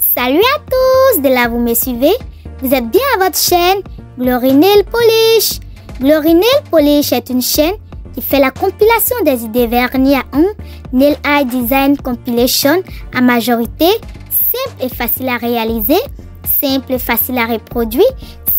Salut à tous, de là vous me suivez Vous êtes bien à votre chaîne Glory Nail Polish. Glory Nail Polish est une chaîne qui fait la compilation des idées vernis à ongles, Nail Eye Design Compilation à majorité, simple et facile à réaliser, simple et facile à reproduire,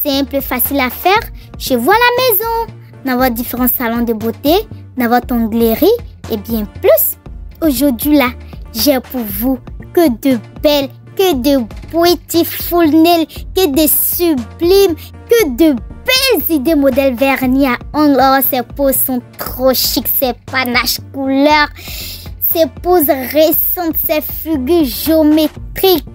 simple et facile à faire chez vous à la maison, dans votre différents salons de beauté, dans votre onglerie et bien plus. Aujourd'hui là, j'ai pour vous que de belles que de beautiful nails, que de sublimes, que de belles idées modèles vernis à ongles. Oh, ces poses sont trop chic, ces panaches couleurs, ces poses récentes, ces figures géométriques,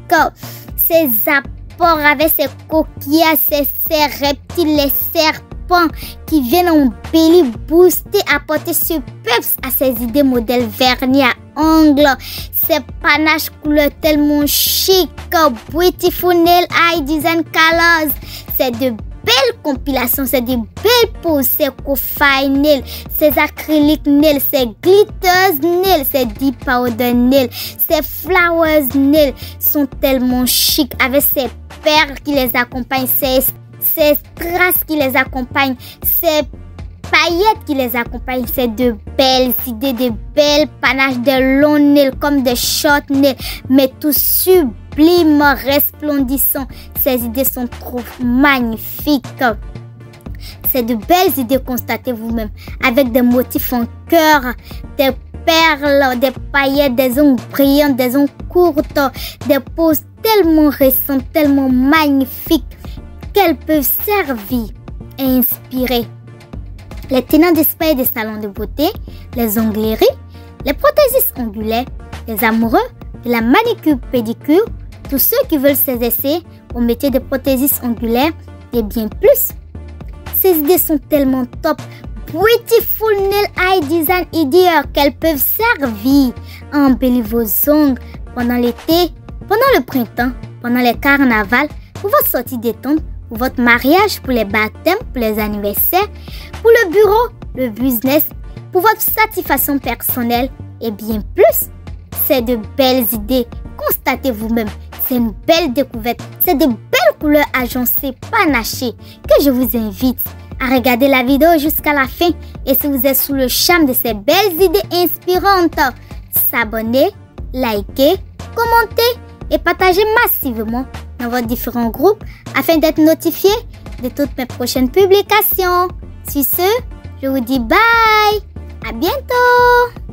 ces apports avec ces coquillages, ces reptiles, les serpents qui viennent embellir, booster, apporter ce peps à ces idées modèles vernis à ongles ces panaches couleurs tellement chic, beautiful eye design colors. C'est de belles compilations, c'est de belles poses, c'est coffee nail, c'est acrylic nail, c'est glitters nail, c'est deep powder nail, ces flowers nail sont tellement chic avec ces perles qui les accompagnent, ces, ces strass qui les accompagnent, ces paillettes qui les accompagnent. C'est de belles idées, de belles panaches, de longs nails comme des short nails, mais tout sublime, resplendissant. Ces idées sont trop magnifiques. C'est de belles idées, constatez vous-même, avec des motifs en cœur, des perles, des paillettes, des ongles brillants, des ongles courtes, des poses tellement récentes, tellement magnifiques qu'elles peuvent servir et inspirer les tenants d'esprit des salons de beauté, les ongleries, les prothésistes ongulaires, les amoureux de la manicure pédicure, tous ceux qui veulent s'exercer au métier de prothésiste ongulaire et bien plus. Ces idées sont tellement top. Beautiful nail eye design idées qu'elles peuvent servir à embellir vos ongles pendant l'été, pendant le printemps, pendant les carnavals, pour votre sortie détente votre mariage, pour les baptêmes, pour les anniversaires, pour le bureau, le business, pour votre satisfaction personnelle et bien plus. C'est de belles idées. Constatez vous-même. C'est une belle découverte. C'est de belles couleurs agencées, panachées que je vous invite à regarder la vidéo jusqu'à la fin. Et si vous êtes sous le charme de ces belles idées inspirantes, s'abonner, liker, commenter et partager massivement dans vos différents groupes afin d'être notifié de toutes mes prochaines publications. Sur ce, je vous dis bye. À bientôt.